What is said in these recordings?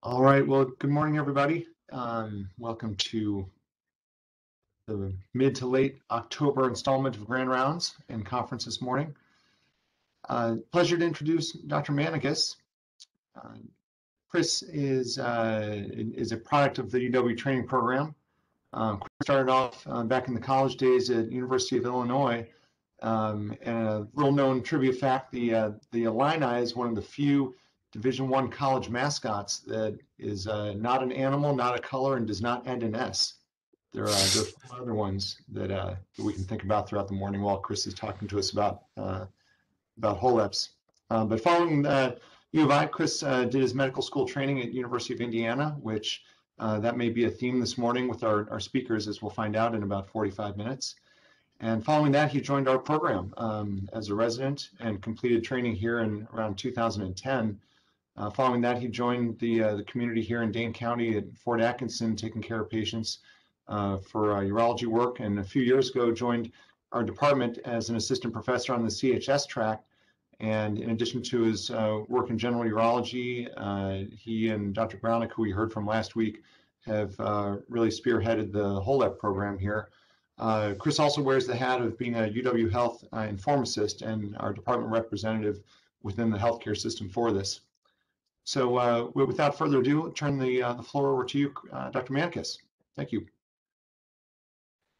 All right. Well, good morning, everybody. Um, welcome to the mid to late October installment of Grand Rounds and Conference this morning. Uh, pleasure to introduce Dr. Manakas. Uh, Chris is uh, is a product of the UW training program. Um, Chris started off uh, back in the college days at University of Illinois. Um, and a little known trivia fact: the uh, the Illini is one of the few Division One college mascots that is uh, not an animal, not a color, and does not end in S. There are, there are other ones that, uh, that we can think about throughout the morning while Chris is talking to us about uh, about HOLEPs. Um, but following uh, U of I, Chris uh, did his medical school training at University of Indiana, which uh, that may be a theme this morning with our, our speakers, as we'll find out in about 45 minutes. And following that, he joined our program um, as a resident and completed training here in around 2010 uh, following that, he joined the, uh, the community here in Dane County at Fort Atkinson, taking care of patients uh, for uh, urology work. And a few years ago, joined our department as an assistant professor on the CHS track. And in addition to his uh, work in general urology, uh, he and Dr. Brownick, who we heard from last week, have really spearheaded the HOLEP program here. Chris also wears the hat of being a UW Health informaticist and our department representative within the healthcare system for this. So uh, without further ado, I'll turn the, uh, the floor over to you, uh, Dr. Manakas. Thank you.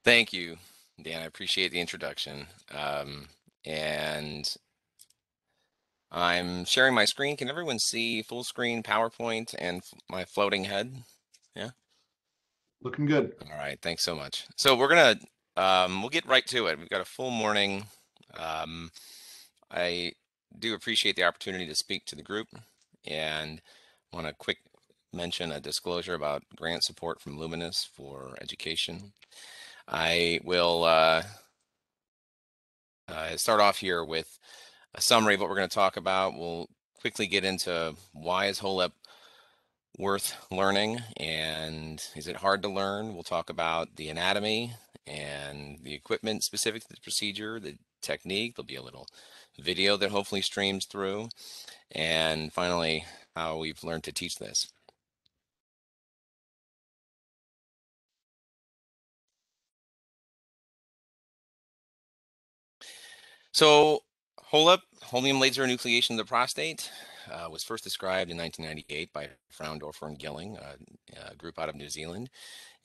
Thank you, Dan. I appreciate the introduction. Um, and I'm sharing my screen. Can everyone see full screen PowerPoint and my floating head? Yeah. Looking good. All right. Thanks so much. So we're going to, um, we'll get right to it. We've got a full morning. Um, I do appreciate the opportunity to speak to the group and want to quick mention a disclosure about grant support from Lumenis for education. I will uh, uh, start off here with a summary of what we're going to talk about. We'll quickly get into why is HOLEP worth learning and is it hard to learn? We'll talk about the anatomy and the equipment specific to the procedure, the technique. There'll be a little video that hopefully streams through. And finally, how we've learned to teach this. So HOLEP, holmium laser enucleation of the prostate, uh, was first described in 1998 by Fraundorfer and Gilling, a, a group out of New Zealand.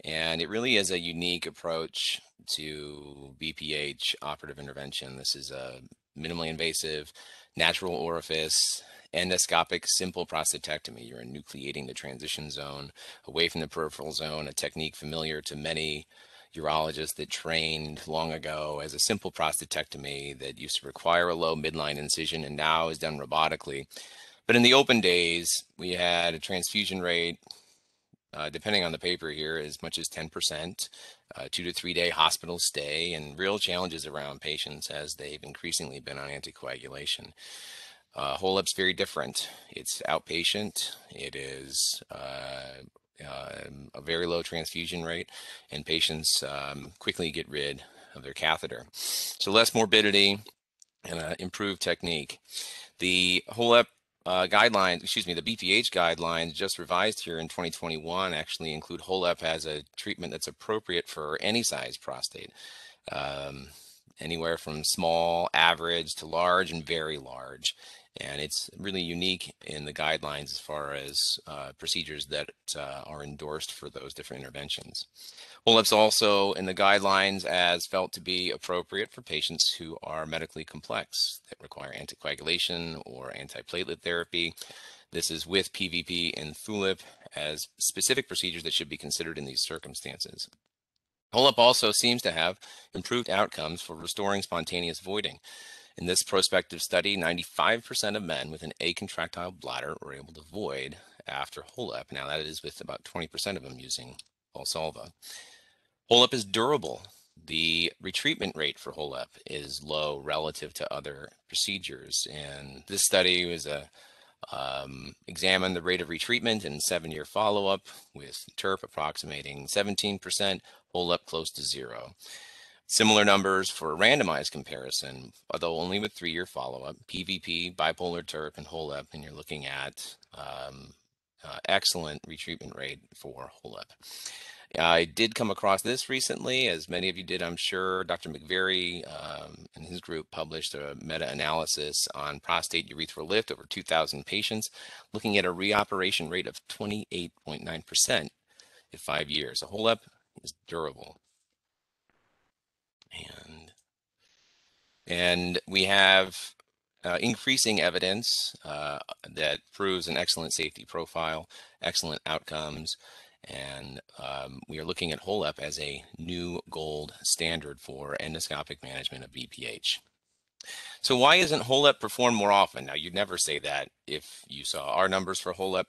And it really is a unique approach to BPH operative intervention. This is a minimally invasive natural orifice endoscopic simple prostatectomy. You're enucleating the transition zone away from the peripheral zone, a technique familiar to many urologists that trained long ago as a simple prostatectomy that used to require a low midline incision and now is done robotically. But in the open days, we had a transfusion rate, uh, depending on the paper here, as much as 10%, uh, two to three day hospital stay, and real challenges around patients as they've increasingly been on anticoagulation. Uh, HOLEP's very different. It's outpatient. It is uh, uh, a very low transfusion rate, and patients um, quickly get rid of their catheter. So less morbidity and an improved technique. The HOLEP uh, guidelines, excuse me, the BPH guidelines just revised here in 2021 actually include HOLEP as a treatment that's appropriate for any size prostate. Um, anywhere from small, average to large and very large and it's really unique in the guidelines as far as uh, procedures that uh, are endorsed for those different interventions. HOLEP's also in the guidelines as felt to be appropriate for patients who are medically complex that require anticoagulation or antiplatelet therapy. This is with PVP and THULEP as specific procedures that should be considered in these circumstances. HOLEP also seems to have improved outcomes for restoring spontaneous voiding. In this prospective study, 95% of men with an acontractile bladder were able to void after HOLEP. Now, that is with about 20% of them using Valsalva. HOLEP is durable. The retreatment rate for HOLEP is low relative to other procedures. And this study was a um, examined the rate of retreatment in seven-year follow-up with TURP approximating 17%, HOLEP close to zero. Similar numbers for a randomized comparison, although only with three-year follow-up, PVP, bipolar TURP, and HOLEP, and you're looking at um, uh, excellent retreatment rate for HOLEP. I did come across this recently, as many of you did, I'm sure. Dr. McVary um, and his group published a meta-analysis on prostate urethral lift over 2,000 patients, looking at a reoperation rate of 28.9% in five years. A HOLEP is durable. And, and we have uh, increasing evidence uh, that proves an excellent safety profile, excellent outcomes, and um, we are looking at HOLEP as a new gold standard for endoscopic management of BPH. So why isn't HOLEP performed more often? Now, you'd never say that if you saw our numbers for HOLEP,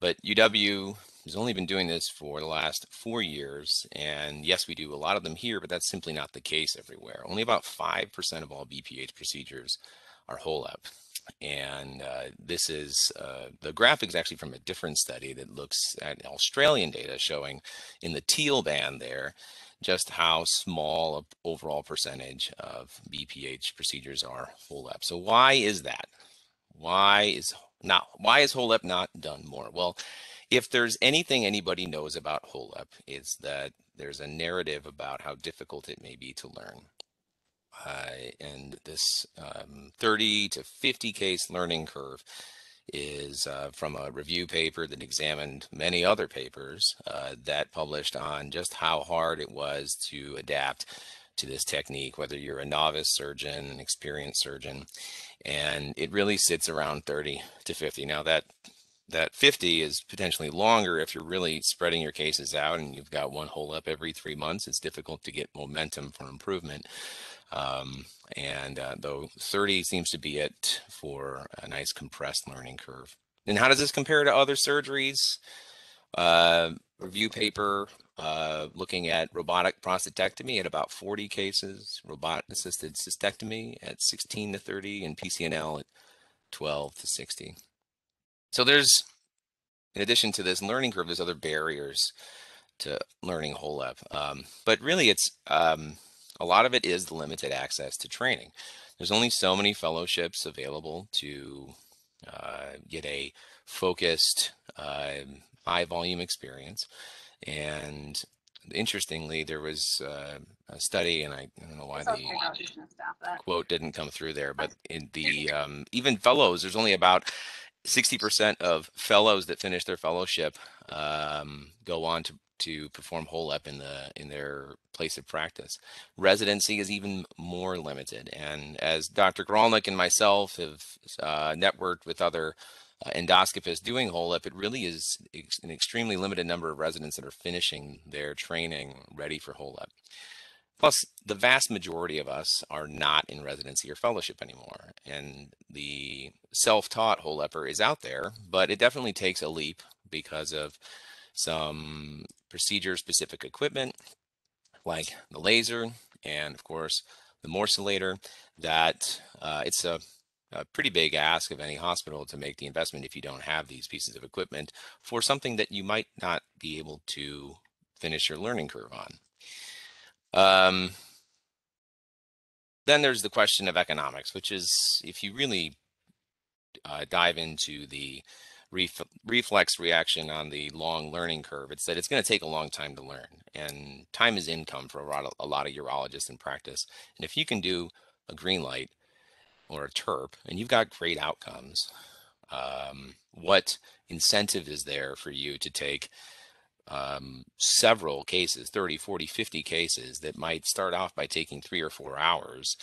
but UW has only been doing this for the last four years. And yes, we do a lot of them here, but that's simply not the case everywhere. Only about 5% of all BPH procedures are HOLEP. And uh, this is uh, the graphic is actually from a different study that looks at Australian data showing in the teal band there just how small a overall percentage of BPH procedures are HOLEP. So why is that? Why is not why is HOLEP not done more? Well, if there's anything anybody knows about HOLEP, it's that there's a narrative about how difficult it may be to learn. Uh, and this um, 30 to 50 case learning curve is uh, from a review paper that examined many other papers uh, that published on just how hard it was to adapt to this technique, whether you're a novice surgeon, an experienced surgeon, and it really sits around 30 to 50. Now that that 50 is potentially longer if you're really spreading your cases out and you've got one HoLEP every three months. It's difficult to get momentum for improvement. Um, and uh, though 30 seems to be it for a nice compressed learning curve. And how does this compare to other surgeries? Uh, review paper uh, looking at robotic prostatectomy at about 40 cases, robot assisted cystectomy at 16 to 30, and PCNL at 12 to 60. So there's, in addition to this learning curve, there's other barriers to learning HOLEP. Um, but really, it's um, a lot of it is the limited access to training. There's only so many fellowships available to uh, get a focused, uh, high volume experience. And interestingly, there was uh, a study, and I, I, don't know why the quote didn't come through there, but in the um, even fellows, there's only about 60% of fellows that finish their fellowship um, go on to to perform HOLEP in the in their place of practice. Residency is even more limited, and as Dr. Gralnek and myself have uh, networked with other uh, endoscopists doing HOLEP, it really is ex an extremely limited number of residents that are finishing their training ready for HOLEP. Plus, the vast majority of us are not in residency or fellowship anymore, and the self-taught HOLEPer is out there, but it definitely takes a leap because of some procedure specific equipment like the laser and of course the morcellator that uh, it's a, a, pretty big ask of any hospital to make the investment if you don't have these pieces of equipment for something that you might not be able to finish your learning curve on. Um, then there's the question of economics, which is if you really uh, dive into the ref reflex reaction on the long learning curve. It's that it's going to take a long time to learn, and time is income for a lot of, a lot of urologists in practice. And if you can do a green light or a TURP, and you've got great outcomes, um, what incentive is there for you to take um, several cases, 30, 40, 50 cases that might start off by taking three or four hours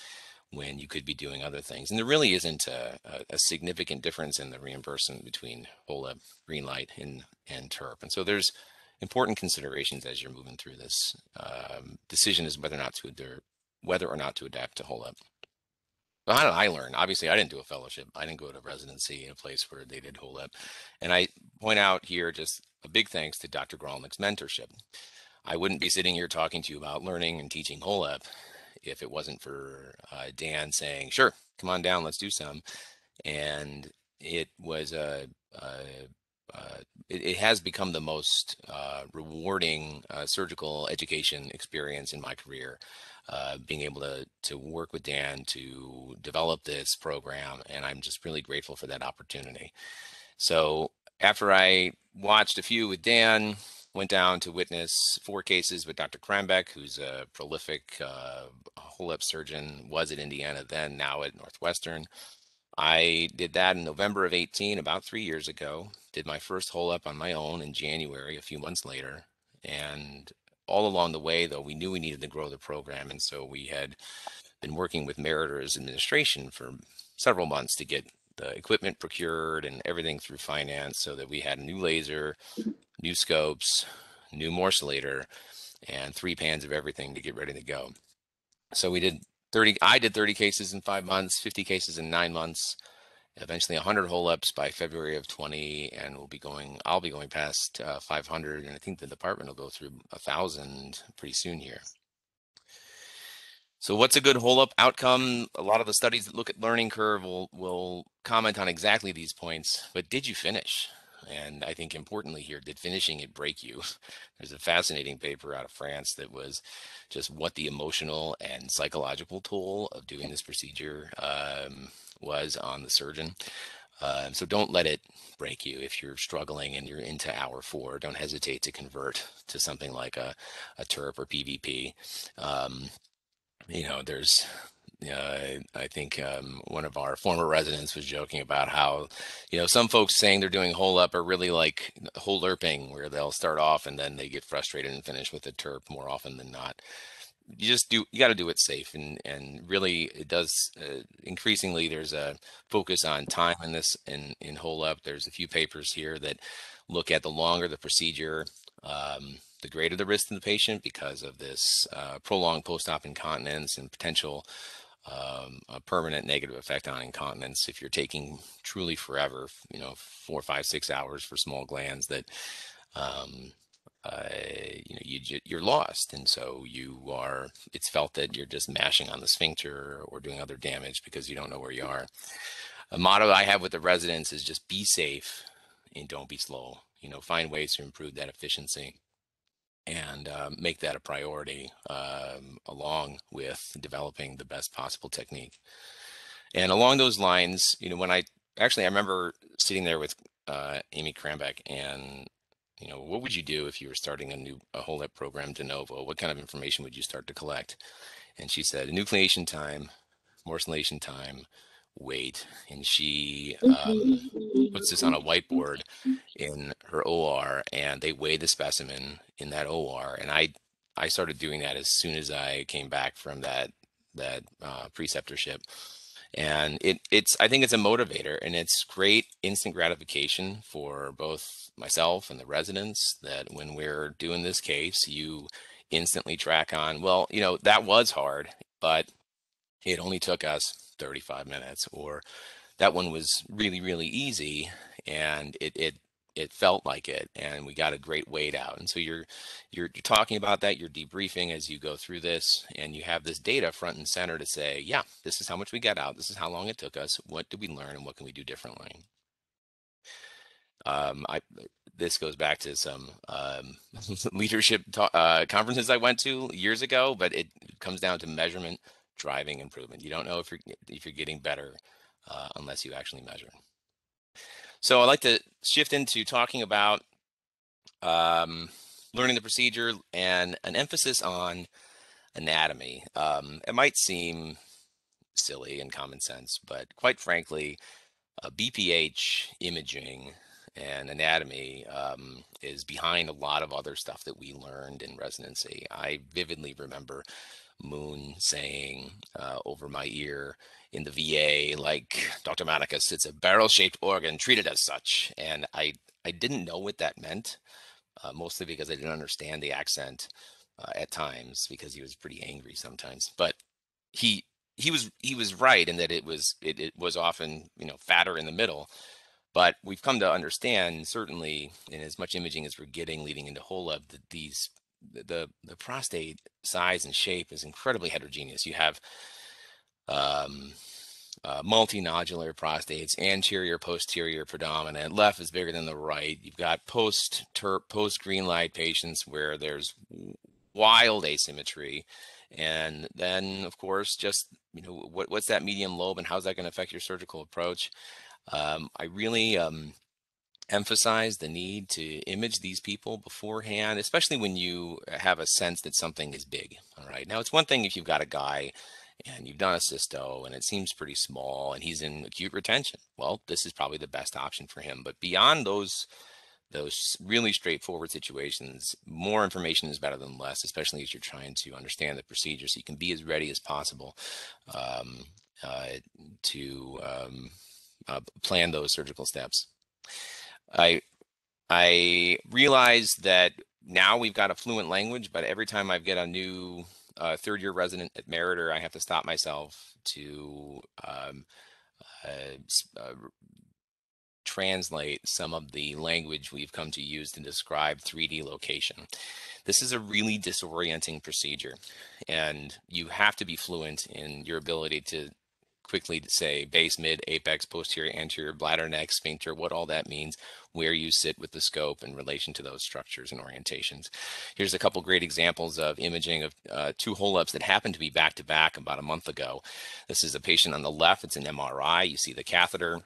when you could be doing other things. And there really isn't a, a, significant difference in the reimbursement between HOLEP, Greenlight, and, and TURP. And so there's important considerations as you're moving through this um, decision is whether or not to whether or not to adapt to HOLEP. Well, how did I learn? Obviously, I didn't do a fellowship. I didn't go to residency in a place where they did HOLEP. And I point out here just a big thanks to Dr. Gralnek's mentorship. I wouldn't be sitting here talking to you about learning and teaching HOLEP if it wasn't for uh, Dan saying, "Sure, come on down, let's do some," and it was a, a, a it, it, has become the most uh, rewarding uh, surgical education experience in my career. Uh, being able to to work with Dan to develop this program, and I'm just really grateful for that opportunity. So after I watched a few with Dan, went down to witness four cases with Dr. Krambeck, who's a prolific uh, HoLEP surgeon, was at Indiana then, now at Northwestern. I did that in November of 18, about three years ago. Did my first HoLEP on my own in January, a few months later. And all along the way, though, we knew we needed to grow the program. And so we had been working with Meriter's administration for several months to get the equipment procured and everything through finance so that we had a new laser, new scopes, new morcellator, and three pans of everything to get ready to go. So we did 30, I did 30 cases in five months, 50 cases in nine months, eventually 100 HoLEPs by February of 20, and we'll be going, I'll be going past uh, 500, and I think the department will go through a thousand pretty soon here. So what's a good HoLEP outcome? A lot of the studies that look at learning curve will, will comment on exactly these points, but did you finish? And I think importantly here, did finishing it break you? There's a fascinating paper out of France that was just what the emotional and psychological toll of doing this procedure um, was on the surgeon. Uh, so don't let it break you if you're struggling and you're into hour four. Don't hesitate to convert to something like a, a TURP or PVP. Um, you know, there's, I think um, one of our former residents was joking about how, you know, some folks saying they're doing HoLEP are really like HoLERPing, where they'll start off and then they get frustrated and finish with a TURP more often than not. You just do, you got to do it safe. And, and really it does, uh, increasingly, there's a focus on time in this, in, in up. There's a few papers here that look at the longer the procedure, um, the greater the risk to the patient because of this uh, prolonged post-op incontinence and potential um, a permanent negative effect on incontinence if you're taking truly forever, you know, four, five, six hours for small glands that, um, uh, you know, you, you're lost. And so you are, it's felt that you're just mashing on the sphincter or doing other damage because you don't know where you are. A motto I have with the residents is just be safe and don't be slow. You know, find ways to improve that efficiency and uh, make that a priority um, along with developing the best possible technique. And along those lines, you know, when I actually I remember sitting there with uh, Amy Krambeck and you know, what would you do if you were starting a new a HoLEP program de novo? What kind of information would you start to collect? And she said, enucleation time, morcellation time, weight and she um, puts this on a whiteboard in her OR and they weigh the specimen in that OR and I I started doing that as soon as I came back from that that uh, preceptorship. And it it's I think it's a motivator and it's great instant gratification for both myself and the residents that when we're doing this case you instantly track on well you know that was hard but it only took us 35 minutes or that one was really really easy and it it it felt like it and we got a great weight out. And so you're, you're you're talking about that you're debriefing as you go through this and you have this data front and center to say yeah this is how much we got out this is how long it took us what did we learn and what can we do differently? Um, I this goes back to some um, leadership uh, conferences I went to years ago, but it comes down to measurement driving improvement. You don't know if you're if you're getting better uh, unless you actually measure. So I'd like to shift into talking about um, learning the procedure and an emphasis on anatomy. Um, it might seem silly and common sense, but quite frankly, uh, BPH imaging and anatomy um, is behind a lot of other stuff that we learned in residency. I vividly remember Moon saying uh, over my ear in the VA, like Dr. Manakas, it's a barrel-shaped organ treated as such. And I, I didn't know what that meant, uh, mostly because I didn't understand the accent uh, at times because he was pretty angry sometimes. But he he was he was right in that it was it, it was often you know fatter in the middle. But we've come to understand, certainly in as much imaging as we're getting leading into HoLEP, that these the the prostate size and shape is incredibly heterogeneous. You have um, uh, multinodular prostates, anterior, posterior, predominant. Left is bigger than the right. You've got post post green light patients where there's wild asymmetry, and then of course just you know what, what's that median lobe and how's that going to affect your surgical approach. Um, I really um, emphasize the need to image these people beforehand, especially when you have a sense that something is big. All right. Now, it's one thing if you've got a guy and you've done a cysto and it seems pretty small and he's in acute retention. Well, this is probably the best option for him. But beyond those those really straightforward situations, more information is better than less, especially as you're trying to understand the procedure. So you can be as ready as possible um, uh, to um, uh, plan those surgical steps. I I realize that now we've got a fluent language, but every time I get a new uh, third year resident at Meriter, I have to stop myself to um, uh, uh, translate some of the language we've come to use to describe 3D location. This is a really disorienting procedure, and you have to be fluent in your ability to quickly to say base, mid, apex, posterior, anterior, bladder, neck, sphincter, what all that means, where you sit with the scope in relation to those structures and orientations. Here's a couple great examples of imaging of uh, two HoLEPs that happened to be back to back about a month ago. This is a patient on the left, it's an MRI. You see the catheter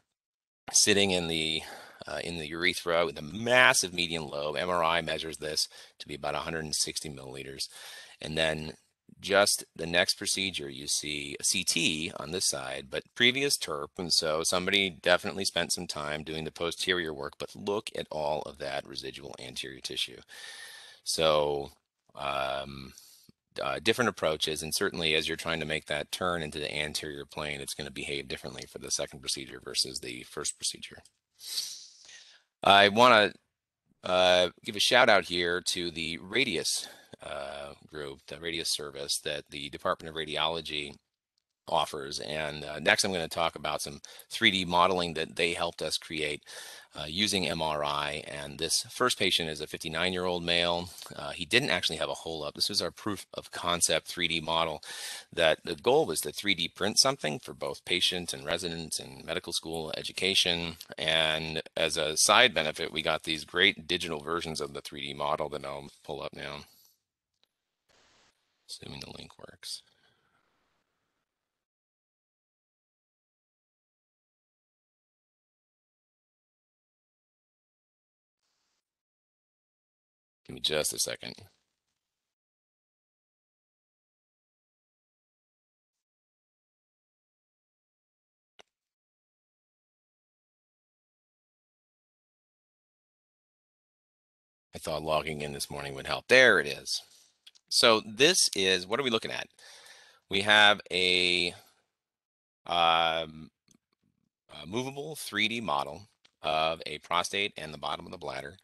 sitting in the uh, in the urethra with a massive median lobe. MRI measures this to be about 160 milliliters. And then just the next procedure, you see a CT on this side, but previous TURP. And so somebody definitely spent some time doing the posterior work, but look at all of that residual anterior tissue. So um, uh, different approaches, and certainly as you're trying to make that turn into the anterior plane, it's going to behave differently for the second procedure versus the first procedure. I want to uh, give a shout out here to the Radius uh, group, the Radius service that the Department of Radiology offers. And uh, next, I'm going to talk about some 3D modeling that they helped us create uh, using MRI. And this first patient is a 59 year old male. Uh, he didn't actually have a HoLEP. This was our proof of concept 3D model that the goal was to 3D print something for both patient and residents and medical school education. And as a side benefit, we got these great digital versions of the 3D model that I'll pull up now. Assuming the link works. Give me just a second. I thought logging in this morning would help. There it is. So this is, what are we looking at? We have a, um, a movable 3D model of a prostate and the bottom of the bladder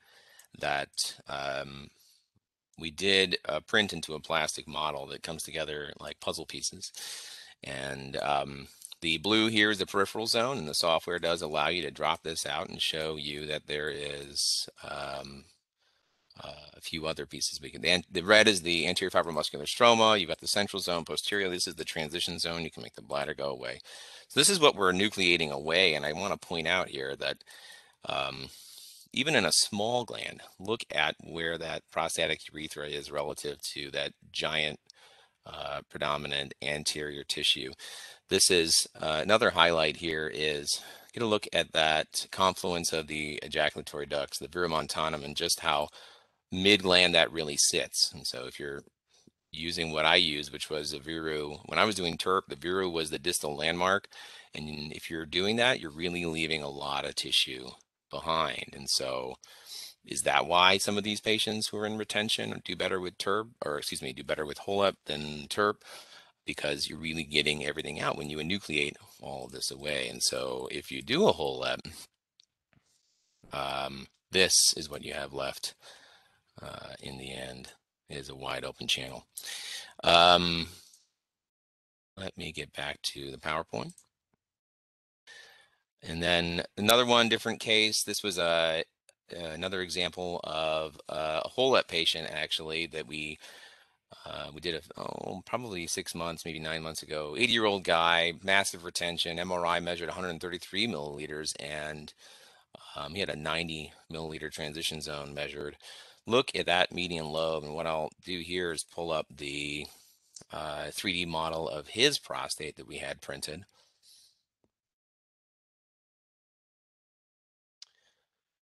that um, we did uh, print into a plastic model that comes together like puzzle pieces. And um, the blue here is the peripheral zone, and the software does allow you to drop this out and show you that there is um, uh, a few other pieces. We can, the, the red is the anterior fibromuscular stroma. You've got the central zone posterior. This is the transition zone. You can make the bladder go away. So this is what we're nucleating away. And I want to point out here that um, even in a small gland, look at where that prostatic urethra is relative to that giant uh, predominant anterior tissue. This is uh, another highlight here is get a look at that confluence of the ejaculatory ducts, the verumontanum, and just how mid-gland that really sits. And so if you're using what I use, which was a veru, when I was doing TURP, the veru was the distal landmark. And if you're doing that, you're really leaving a lot of tissue behind. And so is that why some of these patients who are in retention do better with TURP, or excuse me, do better with HoLEP than TURP? Because you're really getting everything out when you enucleate all of this away. And so if you do a HoLEP, um, this is what you have left uh, in the end is a wide open channel. Um, let me get back to the PowerPoint. And then another one, different case. This was a another example of a HoLEP patient actually that we uh, we did a, oh, probably six months, maybe nine months ago. 80 year old guy, massive retention. MRI measured 133 milliliters, and um, he had a 90 milliliter transition zone measured look at that median lobe. And what I'll do here is pull up the uh, 3D model of his prostate that we had printed.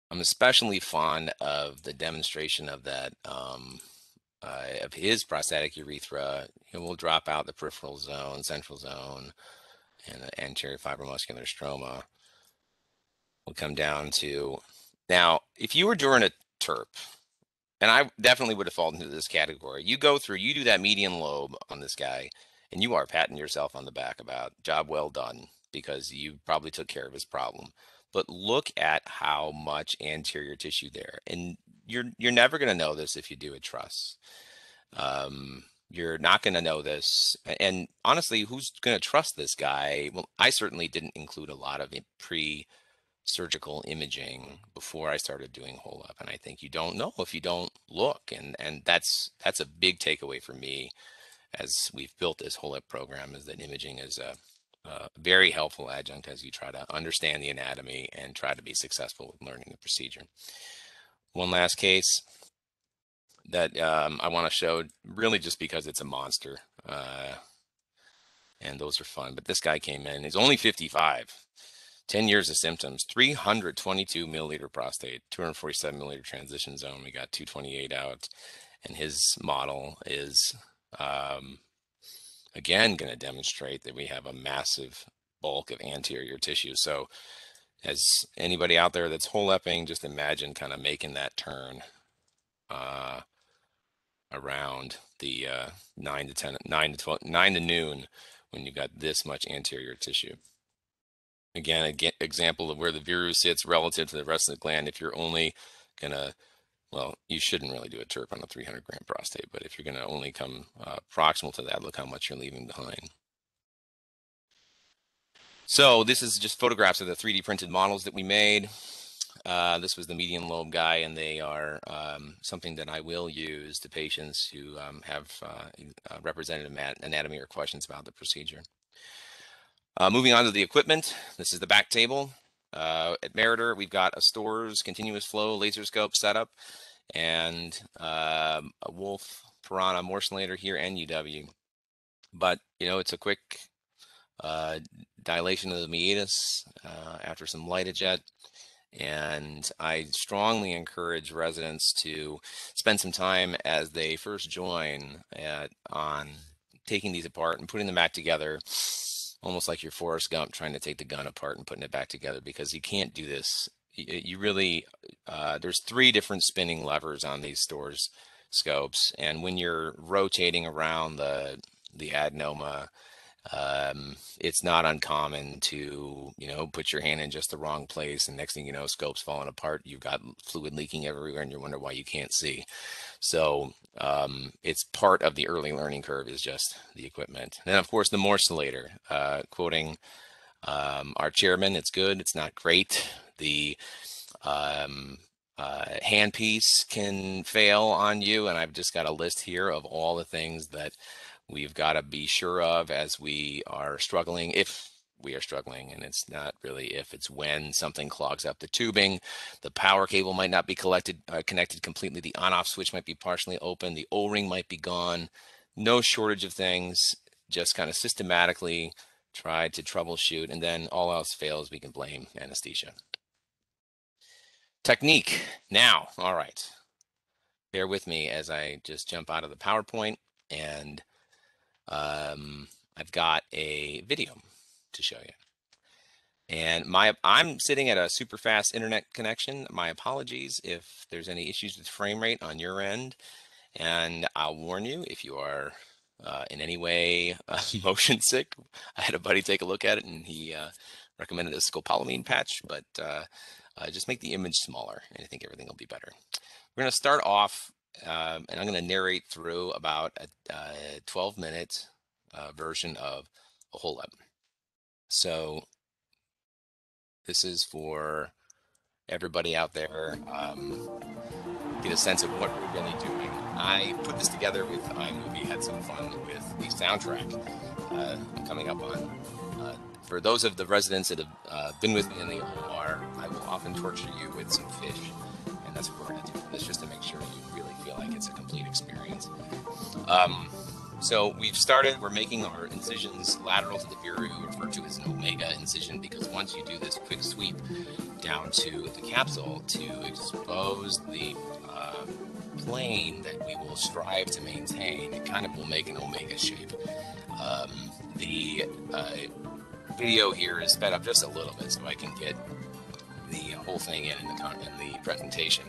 I'm especially fond of the demonstration of that um, uh, of his prostatic urethra. It will drop out the peripheral zone, central zone, and the anterior fibromuscular stroma. We'll come down to now. If you were doing a TURP, and I definitely would have fallen into this category. You go through, you do that median lobe on this guy, and you are patting yourself on the back about job well done because you probably took care of his problem. But look at how much anterior tissue there, and you're you're never going to know this if you do a TRUS. Um, you're not going to know this, and honestly, who's going to trust this guy? Well, I certainly didn't include a lot of pre surgical imaging before I started doing HoLEP. And I think you don't know if you don't look. And and that's that's a big takeaway for me as we've built this HoLEP program is that imaging is a, a very helpful adjunct as you try to understand the anatomy and try to be successful with learning the procedure. One last case that um, I want to show really just because it's a monster. Uh, and those are fun. But this guy came in, he's only 55 10 years of symptoms 322 milliliter prostate 247 milliliter transition zone. We got 228 out and his model is um, again going to demonstrate that we have a massive bulk of anterior tissue. So as anybody out there that's HoLEPing just imagine kind of making that turn uh, around the uh, 9 to 10 9 to 12 9 to noon when you've got this much anterior tissue again, again, example of where the veru sits relative to the rest of the gland. If you're only gonna, well, you shouldn't really do a TURP on a 300 gram prostate, but if you're gonna only come uh, proximal to that, look how much you're leaving behind. So this is just photographs of the 3D printed models that we made. Uh, this was the median lobe guy, and they are um, something that I will use to patients who um, have uh, uh representative anatomy or questions about the procedure. Uh, moving on to the equipment, this is the back table. Uh, at Meriter, we've got a Storz continuous flow laser scope setup and uh, a Wolf Piranha Morcellator here and UW. But, you know, it's a quick uh, dilation of the meatus uh, after some Litajet. And I strongly encourage residents to spend some time as they first join at, on taking these apart and putting them back together almost like your Forrest Gump trying to take the gun apart and putting it back together because you can't do this. You, really, uh, there's three different spinning levers on these Storz scopes. And when you're rotating around the, the adenoma, um, it's not uncommon to, you know, put your hand in just the wrong place. And next thing you know, scope's falling apart. You've got fluid leaking everywhere and you wonder why you can't see. So um, it's part of the early learning curve is just the equipment. And of course the Morcellator, uh, quoting um, our chairman, it's good, it's not great. The um, uh, handpiece can fail on you. And I've just got a list here of all the things that we've got to be sure of as we are struggling. If we are struggling and it's not really if it's when something clogs up the tubing the power cable might not be collected uh, connected completely the on off switch might be partially open the o-ring might be gone no shortage of things just kind of systematically try to troubleshoot and then all else fails we can blame anesthesia technique now all right bear with me as i just jump out of the powerpoint and um, I've got a video to show you. And my I'm sitting at a super fast internet connection. My apologies if there's any issues with frame rate on your end. And I'll warn you if you are uh, in any way uh, motion sick. I had a buddy take a look at it and he uh, recommended a scopolamine patch, but uh, uh, just make the image smaller and I think everything will be better. We're going to start off um, and I'm going to narrate through about a, a 12 minute uh, version of a HoLEP. So this is for everybody out there um, get a sense of what we're really doing. I put this together with iMovie, had some fun with the soundtrack uh, coming up on. Uh, for those of the residents that have uh, been with me in the OR, I will often torture you with some Phish, and that's what we're going to do. This just to make sure you really feel like it's a complete experience. Um, so we've started, we're making our incisions lateral to the veru, referred to as an omega incision, because once you do this quick sweep, down to the capsule to expose the uh, plane that we will strive to maintain. It kind of will make an omega shape. Um, the uh, video here is sped up just a little bit so I can get whole thing in in the, in the presentation.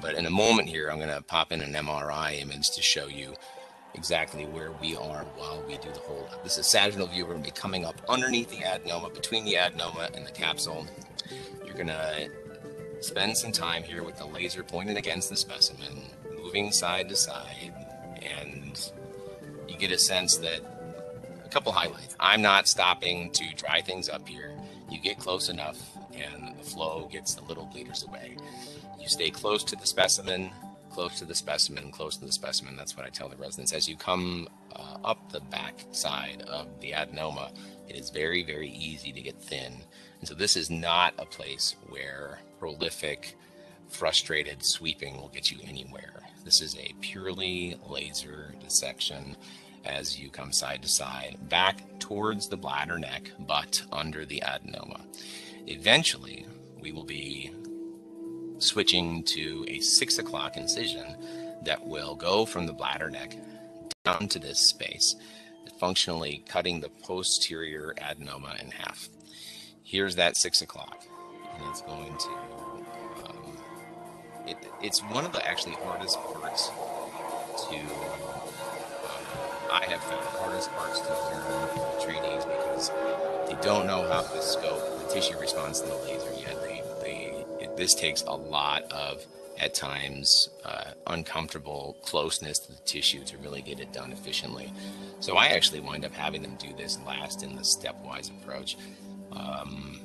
But in a moment here, I'm going to pop in an MRI image to show you exactly where we are while we do the HoLEP. This is sagittal view. We're going to be coming up underneath the adenoma, between the adenoma and the capsule. You're going to spend some time here with the laser pointed against the specimen, moving side to side, and you get a sense that a couple highlights. I'm not stopping to dry things up here. You get close enough, and the flow gets the little bleeders away. You stay close to the specimen, close to the specimen, close to the specimen. That's what I tell the residents. As you come uh, up the back side of the adenoma, it is very, very easy to get thin. And so this is not a place where prolific, frustrated sweeping will get you anywhere. This is a purely laser dissection as you come side to side, back towards the bladder neck, but under the adenoma. Eventually, we will be switching to a six o'clock incision that will go from the bladder neck down to this space, functionally cutting the posterior adenoma in half. Here's that six o'clock, and it's going to. Um, it, it's one of the actually hardest parts to. Um, I have found hardest parts to learn for trainees they don't know how to scope the tissue response to the laser yet. They this takes a lot of at times uh, uncomfortable closeness to the tissue to really get it done efficiently. So I actually wind up having them do this last in the stepwise approach. Um,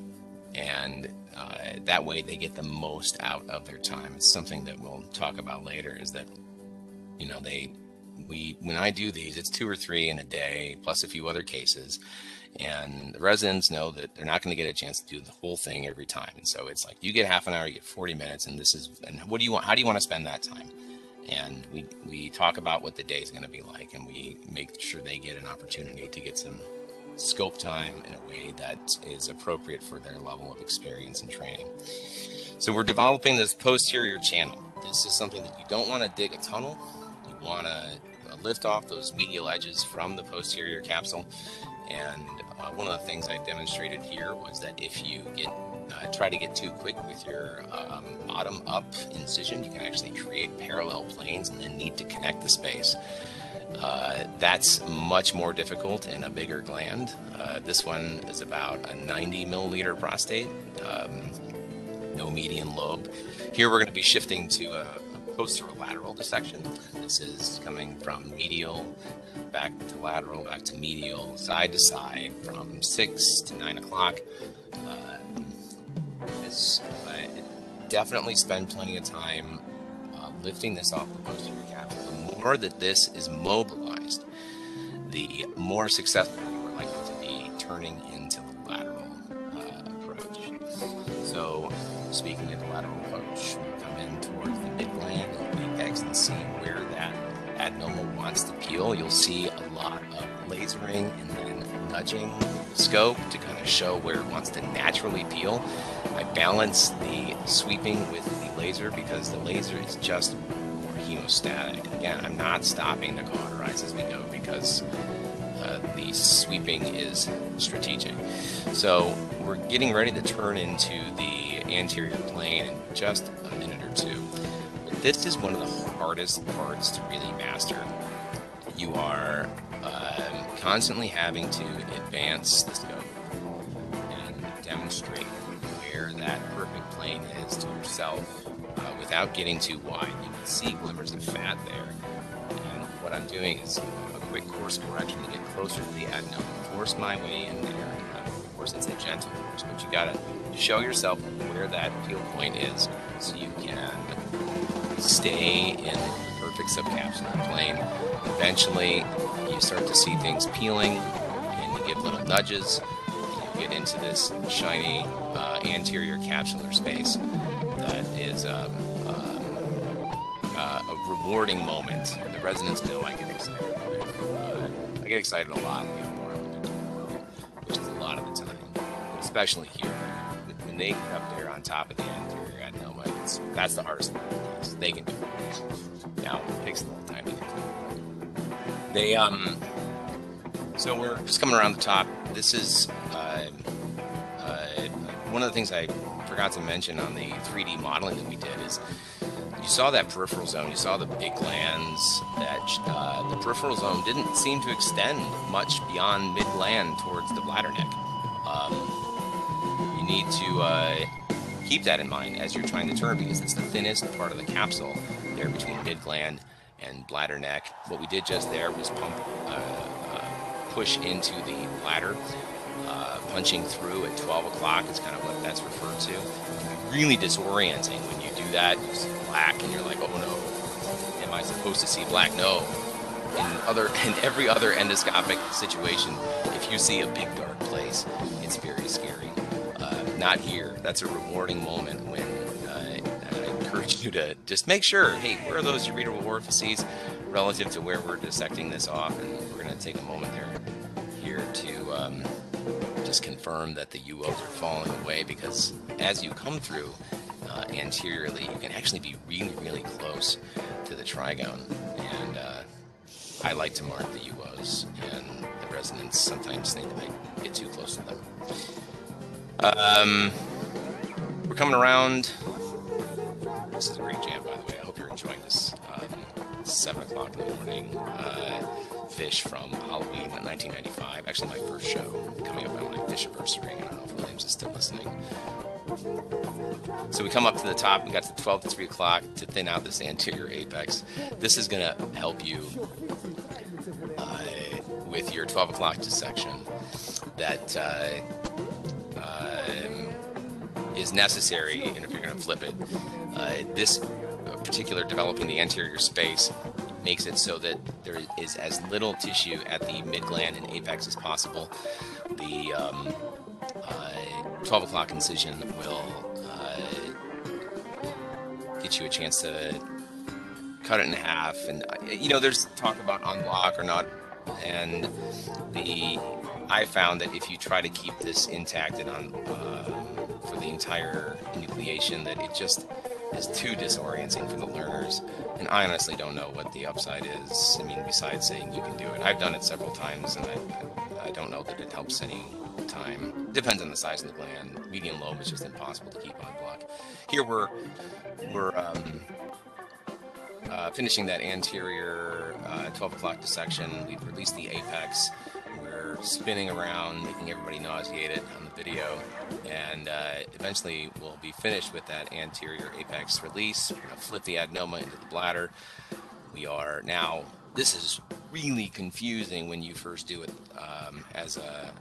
and uh, that way they get the most out of their time. It's something that we'll talk about later is that, you know, they, we, when I do these, it's two or three in a day, plus a few other cases and the residents know that they're not going to get a chance to do the whole thing every time. And so it's like you get half an hour you get 40 minutes and this is and what do you want how do you want to spend that time? And we we talk about what the day is going to be like and we make sure they get an opportunity to get some scope time in a way that is appropriate for their level of experience and training. So we're developing this posterior channel. This is something that you don't want to dig a tunnel. You want to lift off those medial edges from the posterior capsule and uh, one of the things I demonstrated here was that if you get uh, try to get too quick with your um, bottom up incision, you can actually create parallel planes and then need to connect the space. Uh, that's much more difficult in a bigger gland. Uh, this one is about a 90 milliliter prostate, um, no median lobe. Here we're going to be shifting to a, posterolateral dissection. This is coming from medial back to lateral, back to medial, side to side from 6 to 9 o'clock. Uh, uh, definitely spend plenty of time uh, lifting this off the posterior capsule. The more that this is mobilized, the more successful you are likely to be turning into the lateral uh, approach. So, speaking of the lateral approach, and see where that adenoma wants to peel. You'll see a lot of lasering and then nudging the scope to kind of show where it wants to naturally peel. I balance the sweeping with the laser because the laser is just more hemostatic. Again, I'm not stopping to cauterize as we go because uh, the sweeping is strategic. So we're getting ready to turn into the anterior plane in just a minute or two. This is one of the hardest parts to really master. You are um, constantly having to advance the scope and demonstrate where that perfect plane is to yourself uh, without getting too wide. You can see glimmers of fat there. And what I'm doing is a quick course correction to get closer to the adenoma. Force my way in there. Of course, it's a gentle force, but you gotta show yourself where that peel point is so you can stay in the perfect subcapsular plane. Eventually, you start to see things peeling, and you give little nudges, and you get into this shiny uh, anterior capsular space that is um, um, uh, a rewarding moment. And The residents know I get excited. Uh, I get excited a lot which is a lot of the time, especially here When they get up there on top of the anterior it's, that's the hardest thing. They can do it. Now, it takes a little time to get. They, um, so we're just coming around the top. This is uh, uh, one of the things I forgot to mention on the 3D modeling that we did is you saw that peripheral zone, you saw the big lands. that uh, the peripheral zone didn't seem to extend much beyond mid gland towards the bladder neck. Um, you need to uh, keep that in mind as you're trying to turn because it's the thinnest part of the capsule there between mid gland and bladder neck. What we did just there was pump, uh, uh push into the bladder uh, punching through at 12 o'clock is kind of what that's referred to. Really disorienting when you do that. You see black, and you're like, oh no, am I supposed to see black? No. In other, in every other endoscopic situation, if you see a big dark place, it's very scary. Not here. That's a rewarding moment when uh, I encourage you to just make sure, hey, where are those ureteral orifices relative to where we're dissecting this off? And we're going to take a moment there here to um, just confirm that the UOs are falling away because as you come through uh, anteriorly, you can actually be really, really close to the trigone. And uh, I like to mark the UOs, and the residents sometimes think I get too close to them. Um, we're coming around. This is a great jam, by the way. I hope you're enjoying this. Um, 7 o'clock in the morning. Uh, Phish from Halloween in 1995. Actually, my first show coming up on my Phish anniversary. I don't know if Williams is still listening. So we come up to the top and got to 12 to 3 o'clock to thin out this anterior apex. This is going to help you uh, with your 12 o'clock dissection that uh, is necessary, and if you're going to flip it, uh, this particular developing the anterior space makes it so that there is as little tissue at the mid gland and apex as possible. The um, uh, 12 o'clock incision will uh, get you a chance to cut it in half. And, uh, you know, there's talk about en bloc or not. And the I found that if you try to keep this intact and on uh, for the entire enucleation, that it just is too disorienting for the learners. And I honestly don't know what the upside is. I mean, besides saying you can do it, I've done it several times, and I, I don't know that it helps any time. Depends on the size of the gland. Median lobe is just impossible to keep en bloc. Here we're we're um, uh, finishing that anterior uh, 12 o'clock dissection. We've released the apex. Spinning around, making everybody nauseated on the video, and uh, eventually we'll be finished with that anterior apex release. We're going to flip the adenoma into the bladder. We are now. This is really confusing when you first do it um, as a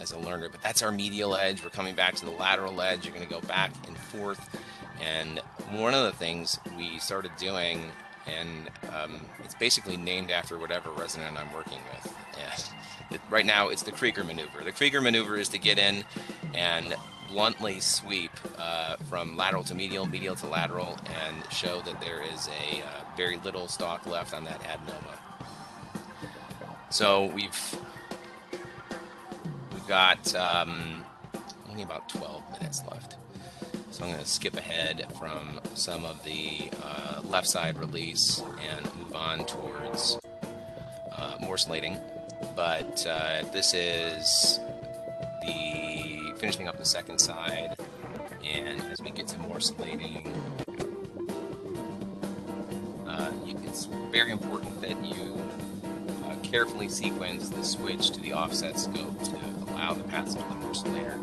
as a learner, but that's our medial edge. We're coming back to the lateral edge. You're going to go back and forth. And one of the things we started doing, and um, it's basically named after whatever resident I'm working with. Right now, it's the Krieger maneuver. The Krieger maneuver is to get in and bluntly sweep uh, from lateral to medial, medial to lateral, and show that there is a uh, very little stock left on that adenoma. So we've we've got um, only about 12 minutes left. So I'm going to skip ahead from some of the uh, left side release and move on towards uh, morcellating. But uh, this is the finishing up the second side. And as we get to morcellating, uh, it's very important that you uh, carefully sequence the switch to the offset scope to allow the passage of the morcellator.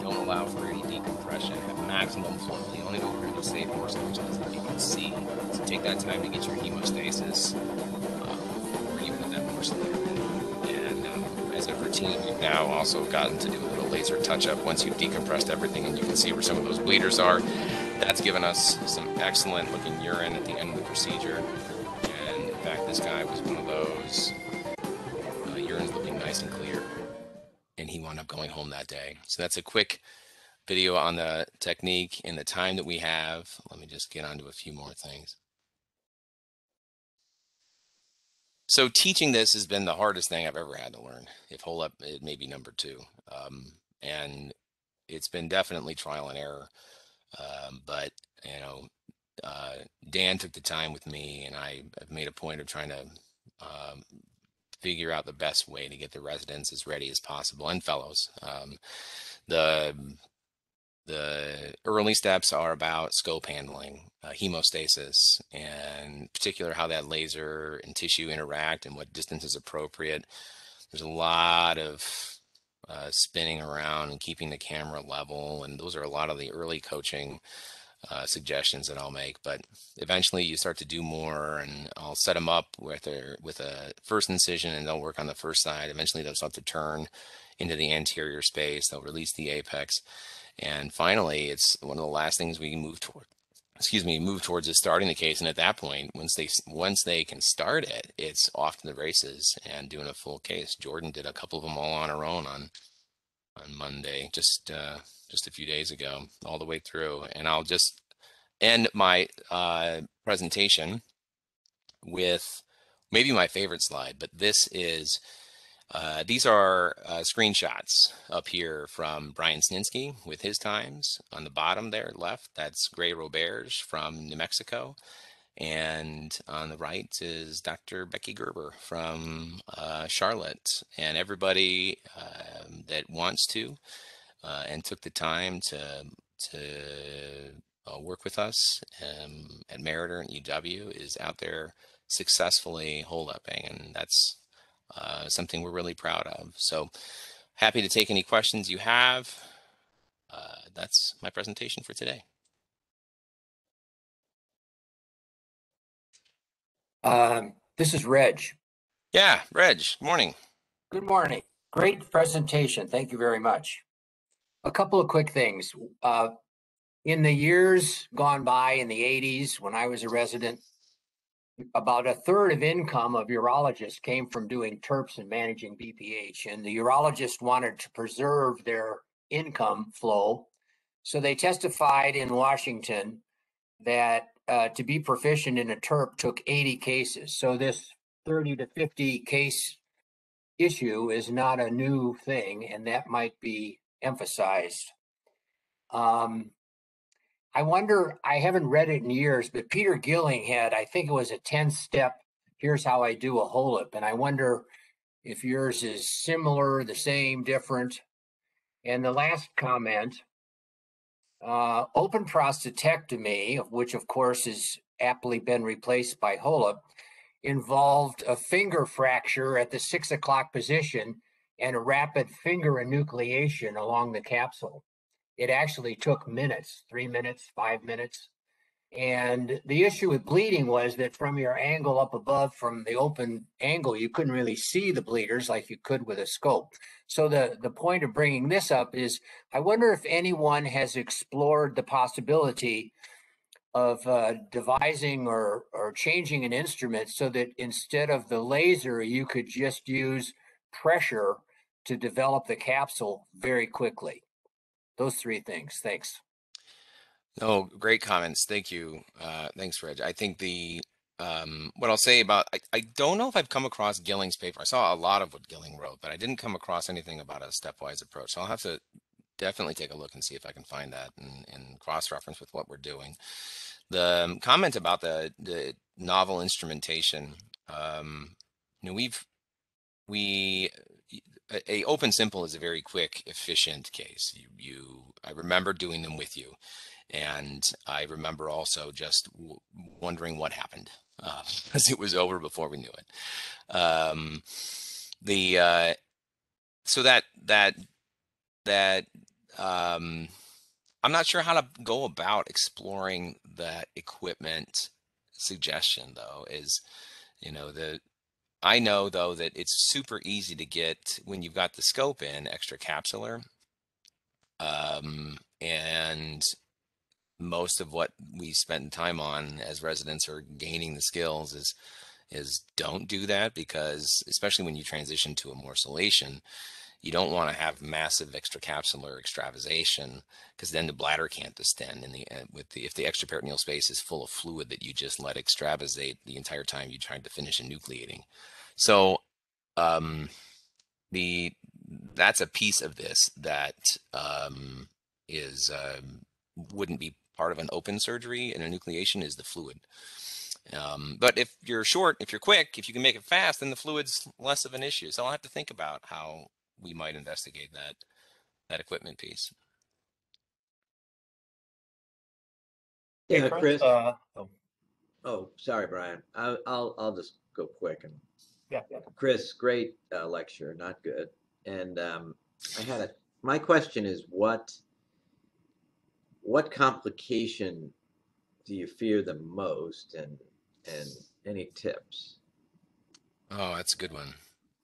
Don't allow for any decompression. Have maximum flow. The only way we're going to save morcellation is if you can see. So take that time to get your hemostasis uh, or even that. And um, as a routine, we've now also gotten to do a little laser touch-up once you've decompressed everything and you can see where some of those bleeders are. That's given us some excellent looking urine at the end of the procedure. And in fact, this guy was one of those uh, urine's looking nice and clear and he wound up going home that day. So that's a quick video on the technique and the time that we have. Let me just get on to a few more things. So teaching this has been the hardest thing I've ever had to learn. If HoLEP, it may be number two. Um, and it's been definitely trial and error. Um, but you know, uh, Dan took the time with me, and I have made a point of trying to um, figure out the best way to get the residents as ready as possible and fellows. Um, the the early steps are about scope handling, uh, hemostasis, and particular how that laser and tissue interact and what distance is appropriate. There's a lot of uh, spinning around and keeping the camera level, and those are a lot of the early coaching uh, suggestions that I'll make. But eventually, you start to do more, and I'll set them up with a with a first incision, and they'll work on the first side. Eventually, they'll start to turn into the anterior space. They'll release the apex, and finally, it's one of the last things we move toward. Excuse me, move towards is starting the case, and at that point, once they once they can start it, it's off to the races and doing a full case. Jordan did a couple of them all on her own on on Monday, just uh, just a few days ago, all the way through. And I'll just end my uh, presentation with maybe my favorite slide, but this is uh, these are uh, screenshots up here from Brian Sninsky with his times. On the bottom there, left, that's Gray Roberge from New Mexico. And on the right is Dr. Becky Gerber from uh, Charlotte. And everybody um, that wants to uh, and took the time to, to uh, work with us um, at Meriter and UW is out there successfully HoLEPing. And that's uh, something we're really proud of. So happy to take any questions you have. Uh, that's my presentation for today. Um, this is Reg. Yeah, Reg, morning. Good morning. Great presentation. Thank you very much. A couple of quick things. Uh, in the years gone by in the 80s, when I was a resident, about a third of income of urologists came from doing TURPs and managing BPH. And the urologists wanted to preserve their income flow. So they testified in Washington that uh, to be proficient in a TURP took 80 cases. So this 30 to 50 case issue is not a new thing, and that might be emphasized. Um, I wonder, I haven't read it in years, but Peter Gilling had, I think it was a 10 step, here's how I do a HoLEP. And I wonder if yours is similar, the same, different. And the last comment uh, open prostatectomy, which of course has aptly been replaced by HoLEP, involved a finger fracture at the six o'clock position and a rapid finger enucleation along the capsule it actually took minutes, three minutes, five minutes. And the issue with bleeding was that from your angle up above, from the open angle, you couldn't really see the bleeders like you could with a scope. So the, the point of bringing this up is, I wonder if anyone has explored the possibility of uh, devising or, or changing an instrument so that instead of the laser, you could just use pressure to develop the capsule very quickly those three things. Thanks. No, great comments. Thank you. Uh, thanks, Reg. I think the um, what I'll say about I, I don't know if I've come across Gilling's paper. I saw a lot of what Gilling wrote, but I didn't come across anything about a stepwise approach. So I'll have to definitely take a look and see if I can find that and, and cross-reference with what we're doing. The comment about the the novel instrumentation, um, you know, we've we a, a open simple is a very quick, efficient case. You, you, I remember doing them with you, and I remember also just w- wondering what happened because uh, it was over before we knew it. Um, the uh, so that that that um, I'm not sure how to go about exploring that equipment suggestion though. Is you know the I know though that it's super easy to get when you've got the scope in extracapsular. Um, and most of what we spend time on as residents or gaining the skills is is don't do that because especially when you transition to a morcellation, you don't want to have massive extracapsular extravasation because then the bladder can't distend and the uh, with the if the extraperitoneal space is full of fluid that you just let extravasate the entire time you tried to finish enucleating so um, the that's a piece of this that um, is um, wouldn't be part of an open surgery and enucleation is the fluid. Um, but if you're short, if you're quick, if you can make it fast, then the fluid's less of an issue. So I'll have to think about how we might investigate that that equipment piece. Yeah, Chris. Uh, oh, Oh, sorry, Brian. I, I'll, I'll just go quick and yeah, yeah. Chris, great uh, lecture, not good. And um, I had a, my question is what, what complication do you fear the most and, and any tips? Oh, that's a good one.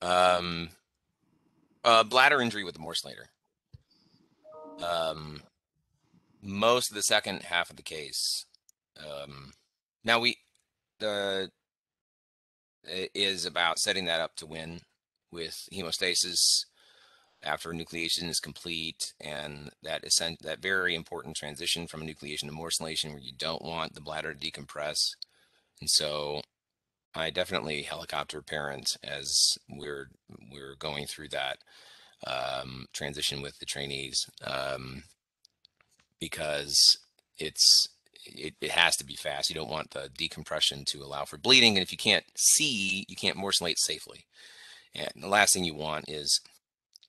Um, uh, bladder injury with the morcellator. Um, most of the second half of the case. Um, now we the i- is about setting that up to win with hemostasis after nucleation is complete and that is that very important transition from nucleation to morcellation where you don't want the bladder to decompress. And so I definitely helicopter parent as we're we're going through that um, transition with the trainees um, because it's it, it has to be fast. You don't want the decompression to allow for bleeding, and if you can't see, you can't morcellate safely. And the last thing you want is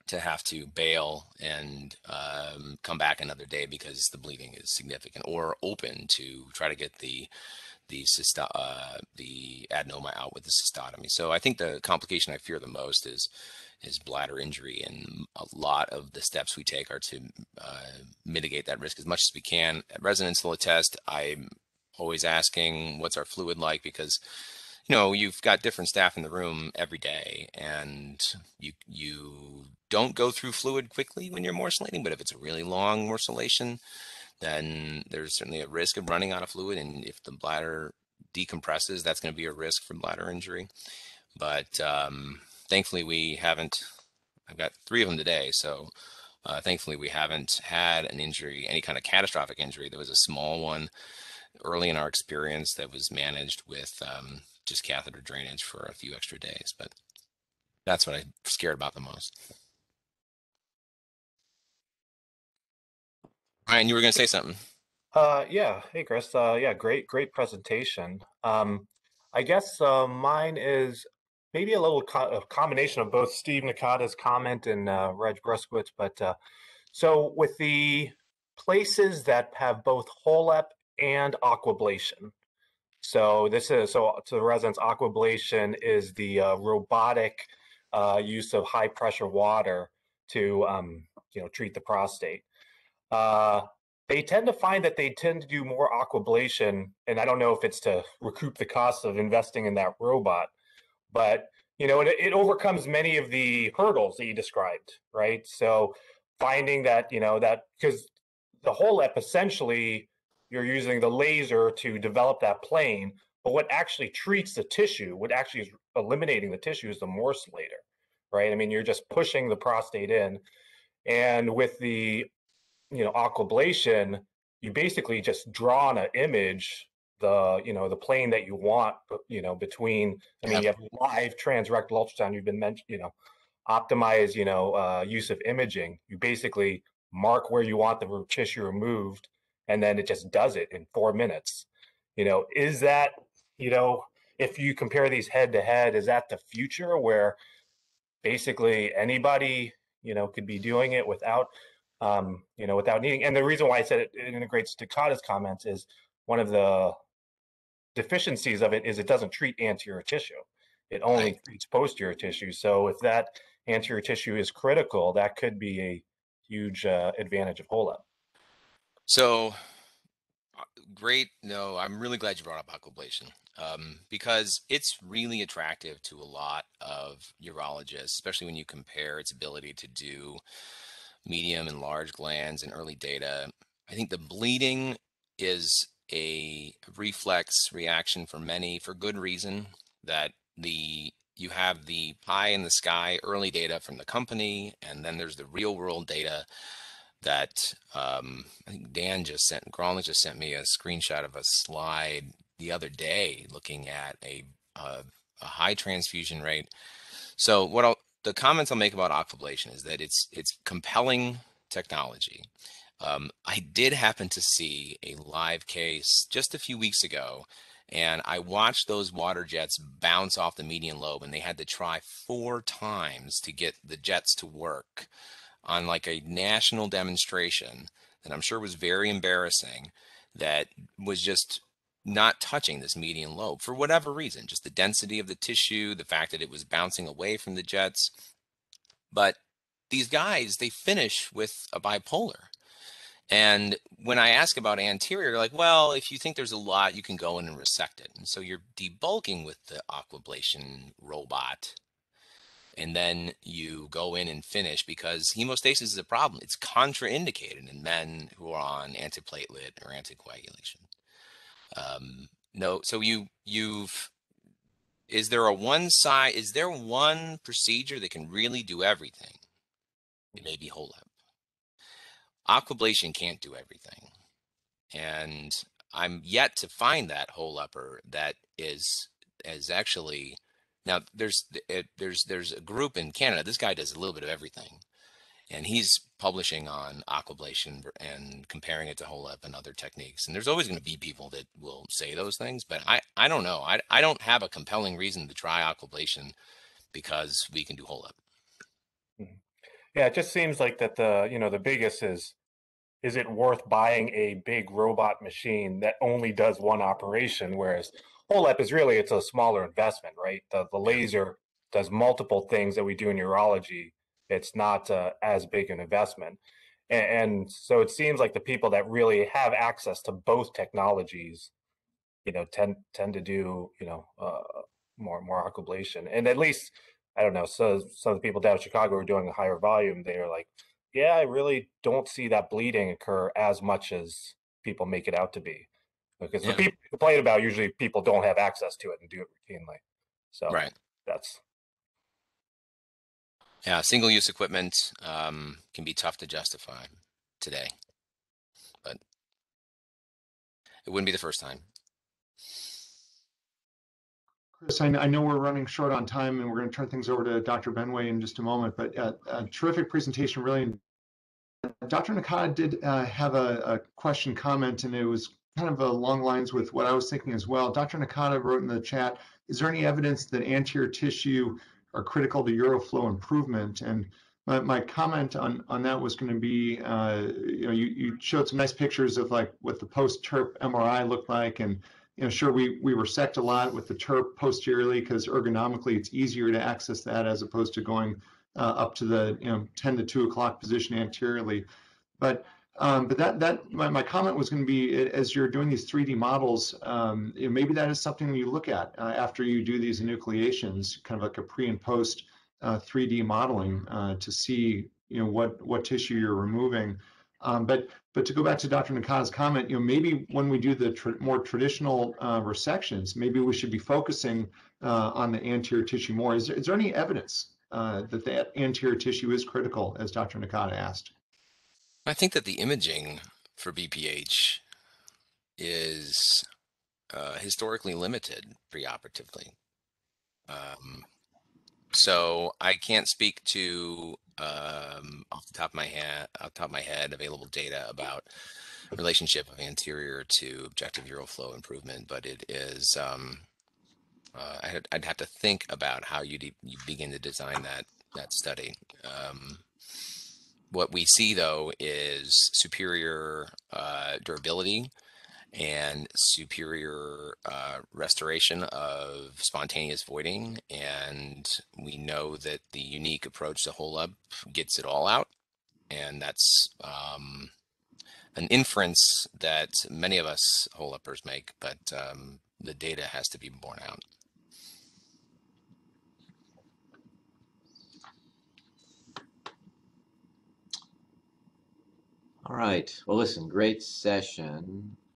to have to bail and um, come back another day because the bleeding is significant, or open to try to get the the cysto- uh, the adenoma out with the cystotomy. So I think the complication I fear the most is is bladder injury, and a lot of the steps we take are to uh, mitigate that risk as much as we can. At residence will attest. I'm always asking, "What's our fluid like?" Because you know you've got different staff in the room every day, and you you don't go through fluid quickly when you're morcellating. But if it's a really long morcellation, then there's certainly a risk of running out of fluid. And if the bladder decompresses, that's going to be a risk for bladder injury. But um, thankfully, we haven't. I've got three of them today, so uh, thankfully we haven't had an injury, any kind of catastrophic injury. There was a small one early in our experience that was managed with um, just catheter drainage for a few extra days, but that's what I'm scared about the most. Ryan, you were going to say something. Uh, yeah. Hey, Chris. Uh, yeah, great, great presentation. Um, I guess uh, mine is maybe a little co- a combination of both Steve Nakata's comment and uh, Reg Bruskewitz. But uh, so with the places that have both HOLEP and aquablation. So this is so to the residents, aquablation is the uh, robotic uh, use of high pressure water to um, you know treat the prostate. Uh, they tend to find that they tend to do more aquablation, and I don't know if it's to recoup the cost of investing in that robot, but you know, it, it overcomes many of the hurdles that you described, right? So finding that you know that because the HoLEP essentially you're using the laser to develop that plane, but what actually treats the tissue, what actually is eliminating the tissue is the morcellator, right? I mean, you're just pushing the prostate in, and with the you know aquablation you basically just draw on an image the you know the plane that you want you know between i mean you have live transrectal ultrasound you've been mentioned you know optimize you know uh, use of imaging you basically mark where you want the tissue removed and then it just does it in four minutes you know is that you know if you compare these head to head is that the future where basically anybody you know could be doing it without um, you know, without needing. And the reason why I said it, integrates Nakata's comments is one of the deficiencies of it is it doesn't treat anterior tissue. It only treats posterior tissue. So if that anterior tissue is critical, that could be a huge uh, advantage of HoLEP. So uh, great. No, I'm really glad you brought up aquablation um, because it's really attractive to a lot of urologists, especially when you compare its ability to do medium and large glands and early data. I think the bleeding is a reflex reaction for many for good reason that the you have the pie in the sky early data from the company and then there's the real world data that um, I think Dan just sent, Gralnek just sent me a screenshot of a slide the other day looking at a, a, a high transfusion rate. So what I'll, the comments I'll make about aquablation is that it's it's compelling technology. Um, I did happen to see a live case just a few weeks ago, and I watched those water jets bounce off the median lobe, and they had to try four times to get the jets to work on like a national demonstration that I'm sure was very embarrassing that was just not touching this median lobe for whatever reason, just the density of the tissue, the fact that it was bouncing away from the jets. But these guys, they finish with a bipolar. And when I ask about anterior, like, well, if you think there's a lot, you can go in and resect it. And so you're debulking with the aquablation robot. And then you go in and finish because hemostasis is a problem. It's contraindicated in men who are on antiplatelet or anticoagulation. Um, no, so you you've is there a one side is there one procedure that can really do everything? It may be HoLEP. Aquablation can't do everything. And I'm yet to find that HoLEPer that is is actually now there's it, there's there's a group in Canada. This guy does a little bit of everything, and he's publishing on aquablation and comparing it to HoLEP and other techniques. And there's always going to be people that will say those things, but I I don't know. I I don't have a compelling reason to try aquablation because we can do HoLEP. Mm-hmm. Yeah, it just seems like that the you know the biggest is is it worth buying a big robot machine that only does one operation, whereas HoLEP is really it's a smaller investment, right? The the laser does multiple things that we do in urology. It's not uh, as big an investment, and, and so it seems like the people that really have access to both technologies, you know, tend tend to do you know uh, more more aquablation, and at least I don't know. So some of the people down in Chicago are doing a higher volume. They're like, yeah, I really don't see that bleeding occur as much as people make it out to be because Yeah. the people complain about usually people don't have access to it and do it routinely. So Right. that's Yeah, single use equipment um, can be tough to justify today, but it wouldn't be the first time. Chris, I, I know we're running short on time and we're going to turn things over to Dr. Benway in just a moment, but uh, a terrific presentation, really. Dr. Nakata did uh, have a, a question comment and it was kind of along lines with what I was thinking as well. Dr. Nakata wrote in the chat, is there any evidence that anterior tissue are critical to uroflow improvement? And my, my comment on, on that was going to be, uh, you know, you, you showed some nice pictures of like what the post-TURP MRI looked like and you know, sure, we, we resect a lot with the TURP posteriorly because ergonomically it's easier to access that as opposed to going uh, up to the, you know, 10 to 2 o'clock position anteriorly. But um, but that that my, my comment was going to be as you're doing these 3D models, um, you know, maybe that is something you look at uh, after you do these enucleations, kind of like a pre and post uh, 3D modeling uh, to see you know what what tissue you're removing. Um, but but to go back to Dr. Nakata's comment, you know, maybe when we do the more traditional uh, resections, maybe we should be focusing uh, on the anterior tissue more. Is there, is there any evidence uh, that that anterior tissue is critical, as Dr. Nakata asked? I think that the imaging for BPH is uh, historically limited preoperatively. Um, so I can't speak to um, off the top of my head, off top of my head, available data about relationship of anterior to objective uroflow improvement, but it is. Um, uh, I'd, I'd have to think about how you you begin to design that that study. Um, what we see though is superior uh, durability and superior uh, restoration of spontaneous voiding. And we know that the unique approach to HoLEP gets it all out. And that's um, an inference that many of us HoLEPers make, but um, the data has to be borne out. All right. Well, listen, great session.